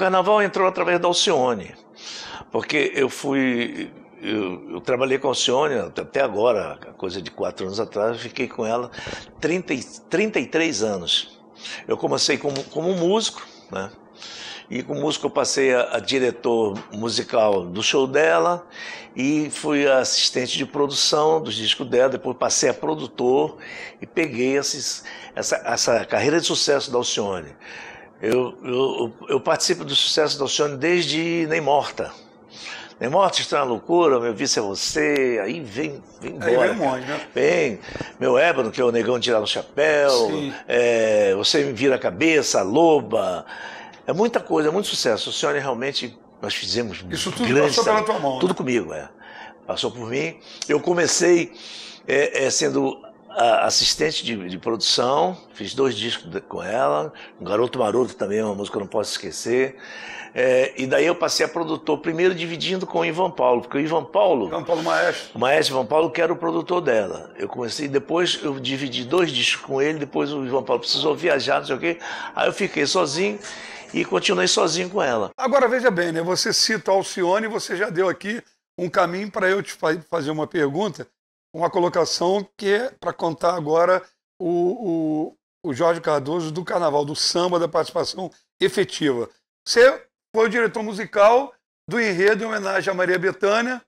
carnaval entrou através da Alcione, porque eu fui. Eu, eu trabalhei com a Alcione até agora, coisa de quatro anos atrás, eu fiquei com ela 30, 33 anos. Eu comecei como, como músico, né? E com músico eu passei a, a, diretor musical do show dela e fui assistente de produção dos discos dela. Depois passei a produtor e peguei esses, essa, essa carreira de sucesso da Alcione. Eu, eu, eu participo do sucesso da Alcione desde Nem Morta. Nem Morta está na loucura, meu vice é você, aí vem, vem embora. Aí vem um monte, né? Vem, meu ébano, que é o negão tirar no chapéu, é, você me vira a cabeça, a loba. É muita coisa, é muito sucesso. Alcione realmente, nós fizemos Isso tudo passou pela tua mão. Tudo né? comigo, é. Passou por mim. Eu comecei é, é, sendo assistente de, de, produção, fiz dois discos com ela, Garoto Maroto também é uma música que eu não posso esquecer. É, e daí eu passei a produtor, primeiro dividindo com o Ivan Paulo, porque o Ivan Paulo. Ivan Paulo Maestro. O Maestro Ivan Paulo, que era o produtor dela. Eu comecei, depois eu dividi dois discos com ele, depois o Ivan Paulo precisou viajar, não sei o quê. Aí eu fiquei sozinho e continuei sozinho com ela. Agora veja bem, né? Você cita Alcione, você já deu aqui um caminho para eu te fazer uma pergunta uma colocação que é para contar agora o, o, o, Jorge Cardoso do Carnaval, do samba, da participação efetiva. Você foi o diretor musical do enredo em homenagem a Maria Bethânia,